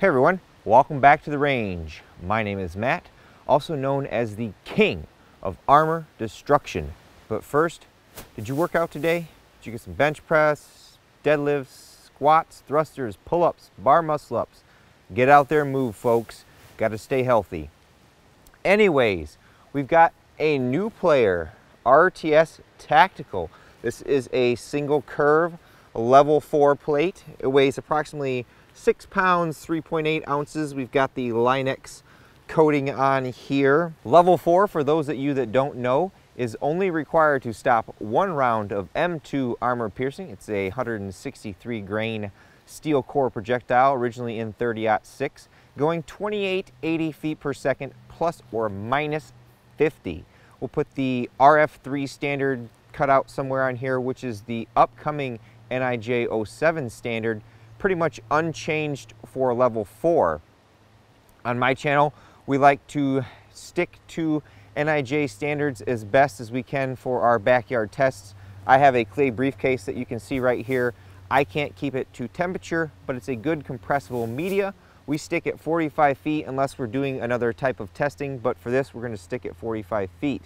Hey everyone, welcome back to the range. My name is Matt, also known as the King of Armor Destruction. But first, did you work out today? Did you get some bench press, deadlifts, squats, thrusters, pull-ups, bar muscle-ups? Get out there and move, folks. Got to stay healthy. Anyways, we've got a new player, RTS Tactical. This is a single curve, level four plate. It weighs approximately six pounds, 3.8 ounces. We've got the Line-X coating on here. Level four, for those of you that don't know, is only required to stop one round of M2 armor piercing. It's a 163 grain steel core projectile, originally in 30-06, going 28, 80 feet per second, plus or minus 50. We'll put the RF3 standard cutout somewhere on here, which is the upcoming NIJ 07 standard, pretty much unchanged for level four. On my channel, we like to stick to NIJ standards as best as we can for our backyard tests. I have a clay briefcase that you can see right here. I can't keep it to temperature, but it's a good compressible media. We stick at 45 feet unless we're doing another type of testing, but for this, we're gonna stick at 45 feet.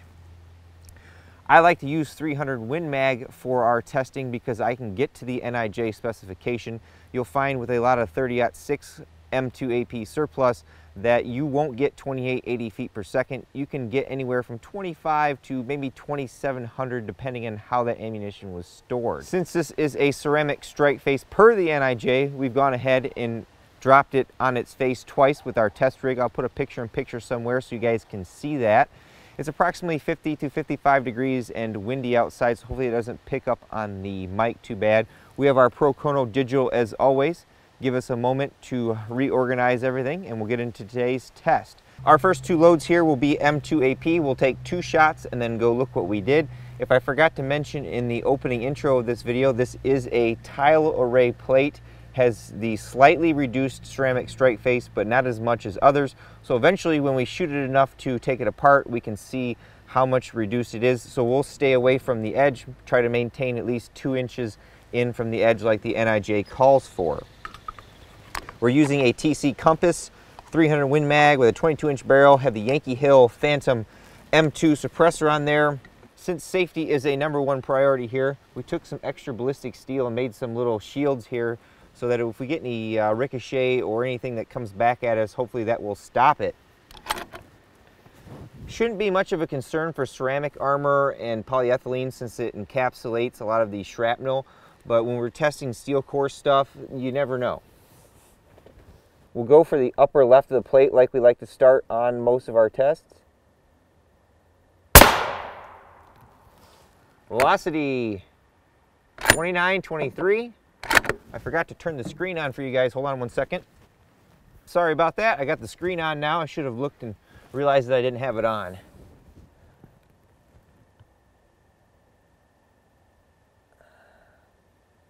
I like to use 300 Win Mag for our testing because I can get to the NIJ specification. You'll find with a lot of 30-06 M2 AP surplus that you won't get 28, 80 feet per second. You can get anywhere from 25 to maybe 2,700 depending on how that ammunition was stored. Since this is a ceramic strike face per the NIJ, we've gone ahead and dropped it on its face twice with our test rig. I'll put a picture in picture somewhere so you guys can see that. It's approximately 50 to 55 degrees and windy outside, so hopefully it doesn't pick up on the mic too bad. We have our Pro Chrono Digital as always. Give us a moment to reorganize everything and we'll get into today's test. Our first two loads here will be M2 AP. We'll take two shots and then go look what we did. If I forgot to mention in the opening intro of this video, this is a tile array plate has the slightly reduced ceramic strike face, but not as much as others. So eventually when we shoot it enough to take it apart, we can see how much reduced it is. So we'll stay away from the edge, try to maintain at least two inches in from the edge like the NIJ calls for. We're using a TC Compass 300 Win Mag with a 22 inch barrel, have the Yankee Hill Phantom M2 suppressor on there. Since safety is a number one priority here, we took some extra ballistic steel and made some little shields here so that if we get any uh, ricochet or anything that comes back at us, hopefully that will stop it. Shouldn't be much of a concern for ceramic armor and polyethylene since it encapsulates a lot of the shrapnel, but when we're testing steel core stuff, you never know. We'll go for the upper left of the plate like we like to start on most of our tests. Velocity 29, 23. I forgot to turn the screen on for you guys. Hold on one second. Sorry about that. I got the screen on now. I should have looked and realized that I didn't have it on.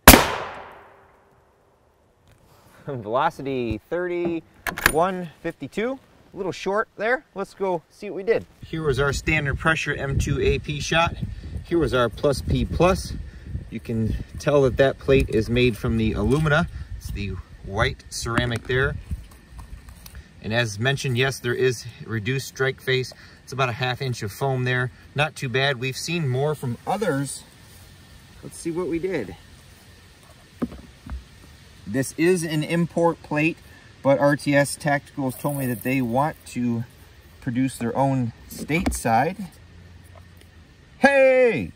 Velocity 3152. A little short there. Let's go see what we did. Here was our standard pressure M2 AP shot. Here was our plus P plus. You can tell that that plate is made from the alumina. It's the white ceramic there. And as mentioned, yes, there is reduced strike face. It's about a half inch of foam there. Not too bad. We've seen more from others. Let's see what we did. This is an import plate, but RTS Tactical has told me that they want to produce their own stateside. Hey!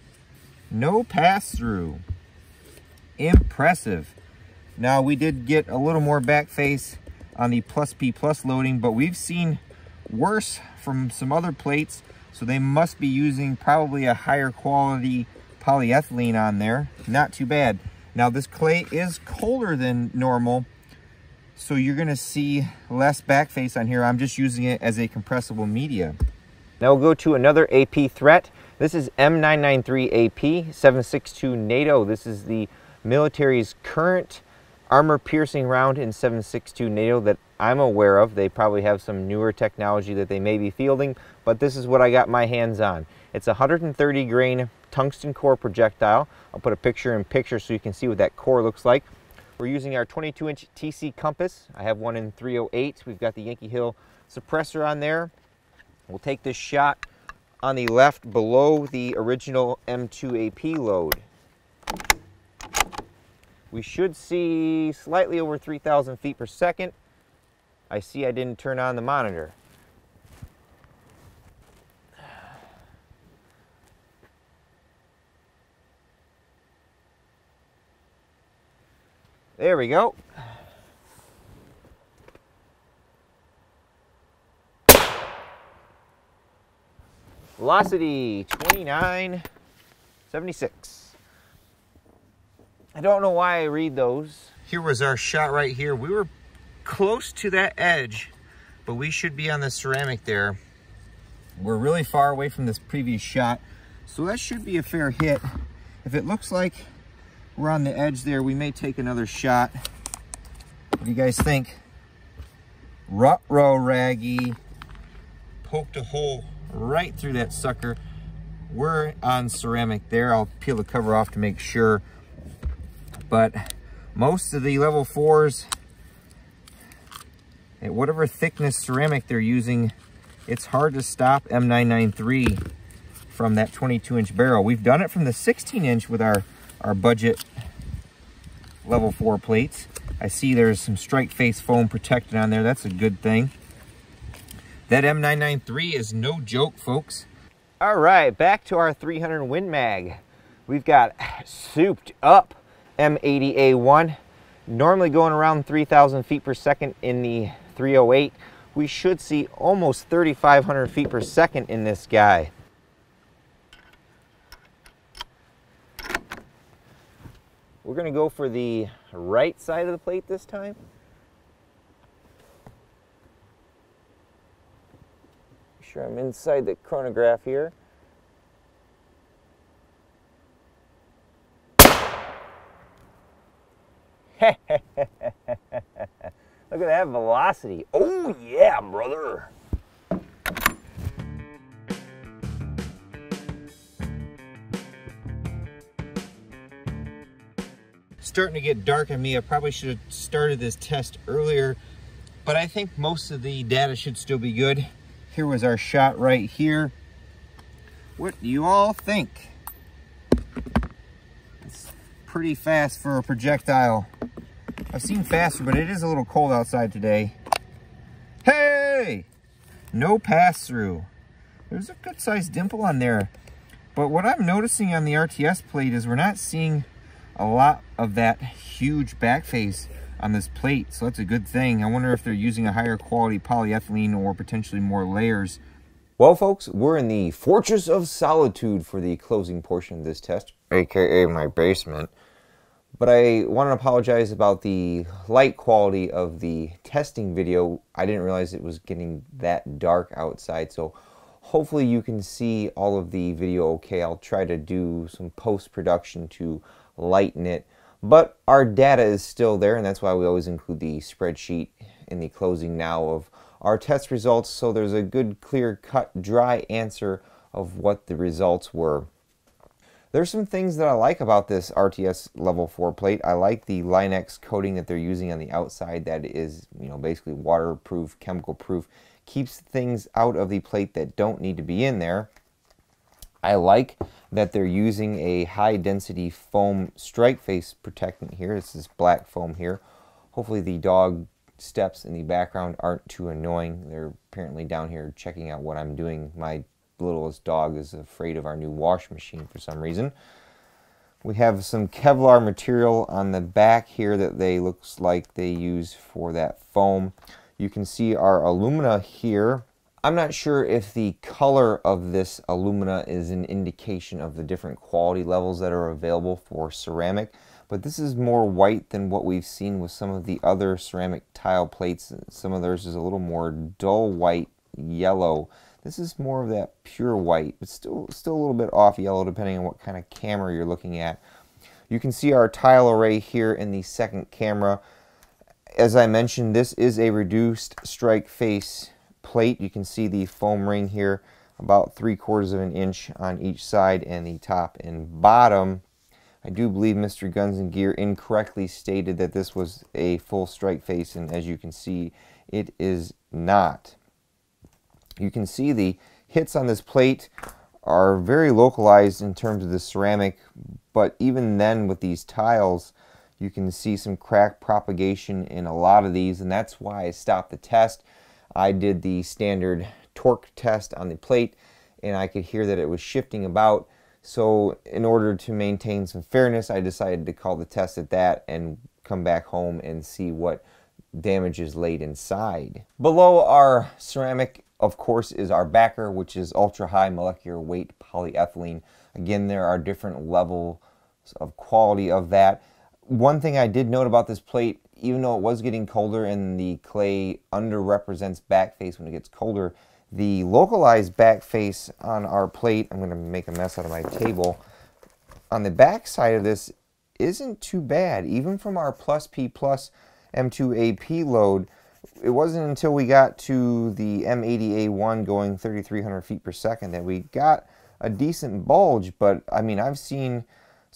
No pass-through. Impressive. Now, we did get a little more back face on the plus P plus loading, but we've seen worse from some other plates, so they must be using probably a higher quality polyethylene on there. Not too bad. Now, this clay is colder than normal, so you're gonna see less back face on here. I'm just using it as a compressible media. Now we'll go to another AP threat. This is M993AP 762 NATO. This is the military's current armor piercing round in 762 NATO that I'm aware of. They probably have some newer technology that they may be fielding, but this is what I got my hands on. It's a 130 grain tungsten core projectile. I'll put a picture in picture so you can see what that core looks like. We're using our 22 inch TC compass. I have one in 308. We've got the Yankee Hill suppressor on there. We'll take this shot on the left below the original M2AP load. We should see slightly over 3,000 feet per second. I see I didn't turn on the monitor. There we go. Velocity 2976. I don't know why I read those. Here was our shot right here. We were close to that edge, but we should be on the ceramic there. We're really far away from this previous shot, so that should be a fair hit. If it looks like we're on the edge there, we may take another shot. What do you guys think? Rut-row raggy, poked a hole right through that sucker. We're on ceramic there. I'll peel the cover off to make sure. But most of the level fours, at whatever thickness ceramic they're using, it's hard to stop M993 from that 22 inch barrel. We've done it from the 16 inch with our, our budget level four plates. I see there's some strike face foam protected on there. That's a good thing. That M993 is no joke, folks. All right, back to our 300 Win Mag. We've got souped up M80A1, normally going around 3,000 feet per second in the 308. We should see almost 3,500 feet per second in this guy. We're gonna go for the right side of the plate this time. Sure I'm inside the chronograph here. Look at that velocity. Oh yeah, brother. Starting to get dark on me. I probably should have started this test earlier, but I think most of the data should still be good. Here was our shot right here. What do you all think? It's pretty fast for a projectile. I've seen faster, but it is a little cold outside today. Hey! No pass-through. There's a good sized dimple on there. But what I'm noticing on the RTS plate is we're not seeing a lot of that huge back face on this plate, so that's a good thing. I wonder if they're using a higher quality polyethylene or potentially more layers. Well, folks, we're in the Fortress of Solitude for the closing portion of this test, aka my basement. But I want to apologize about the light quality of the testing video. I didn't realize it was getting that dark outside, so hopefully you can see all of the video okay. I'll try to do some post-production to lighten it. But our data is still there, and that's why we always include the spreadsheet in the closing now of our test results, so there's a good, clear-cut, dry answer of what the results were. There's some things that I like about this RTS level 4 plate. I like the Line-X coating that they're using on the outside that is, you know, basically waterproof, chemical proof, keeps things out of the plate that don't need to be in there. I like that they're using a high density foam strike face protectant here. This is black foam here. Hopefully the dog steps in the background aren't too annoying. They're apparently down here checking out what I'm doing. My littlest dog is afraid of our new wash machine for some reason. We have some Kevlar material on the back here that they looks like they use for that foam. You can see our alumina here I'm not sure if the color of this alumina is an indication of the different quality levels that are available for ceramic, but this is more white than what we've seen with some of the other ceramic tile plates. Some of theirs is a little more dull white yellow. This is more of that pure white, but still, still a little bit off yellow depending on what kind of camera you're looking at. You can see our tile array here in the second camera. As I mentioned, this is a reduced strike face plate. You can see the foam ring here about three quarters of an inch on each side and the top and bottom. I do believe Mr. Guns and Gear incorrectly stated that this was a full strike face, and as you can see, it is not. You can see the hits on this plate are very localized in terms of the ceramic, but even then with these tiles, you can see some crack propagation in a lot of these, and that's why I stopped the test. I did the standard torque test on the plate, and I could hear that it was shifting about. So in order to maintain some fairness, I decided to call the test at that and come back home and see what damage is laid inside. Below our ceramic, of course, is our backer, which is ultra high molecular weight polyethylene. Again, there are different levels of quality of that. One thing I did note about this plate, even though it was getting colder and the clay underrepresents back face when it gets colder, the localized back face on our plate, I'm going to make a mess out of my table, on the back side of this isn't too bad. Even from our plus P plus M2AP load, it wasn't until we got to the M80A1 going 3,300 feet per second that we got a decent bulge, but I mean, I've seen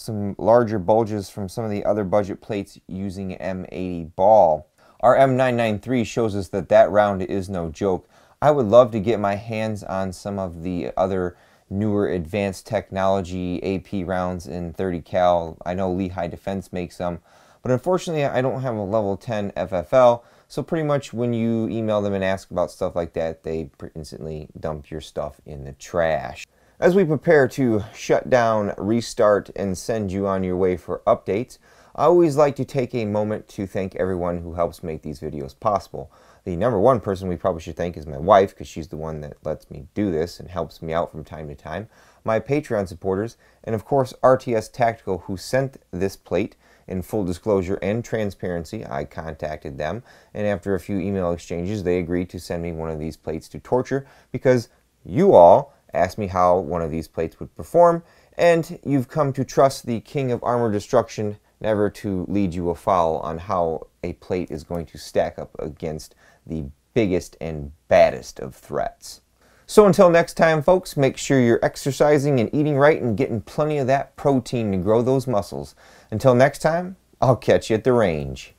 some larger bulges from some of the other budget plates using M80 ball. Our M993 shows us that that round is no joke. I would love to get my hands on some of the other newer advanced technology AP rounds in 30 cal. I know Lehigh Defense makes them, but unfortunately I don't have a level 10 FFL, so pretty much when you email them and ask about stuff like that, they instantly dump your stuff in the trash. As we prepare to shut down, restart, and send you on your way for updates, I always like to take a moment to thank everyone who helps make these videos possible. The number one person we probably should thank is my wife, because she's the one that lets me do this and helps me out from time to time, my Patreon supporters, and of course RTS Tactical, who sent this plate. In full disclosure and transparency, I contacted them, and after a few email exchanges, they agreed to send me one of these plates to torture because you all asked me how one of these plates would perform, and you've come to trust the King of Armor Destruction never to lead you afoul on how a plate is going to stack up against the biggest and baddest of threats. So until next time, folks, make sure you're exercising and eating right and getting plenty of that protein to grow those muscles. Until next time, I'll catch you at the range.